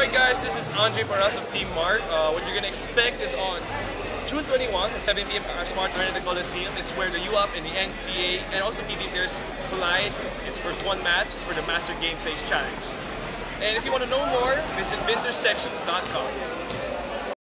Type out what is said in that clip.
Alright guys, this is Andre Paras of Team Marc. Uh, what you're gonna expect is on June 21 at 7 p.m. at Smart Araneta Coliseum. It's where the UAAP and the NCAA and also PB players collide. It's first one match for the Master Game Face Challenge. And if you want to know more, visit vintersections.com.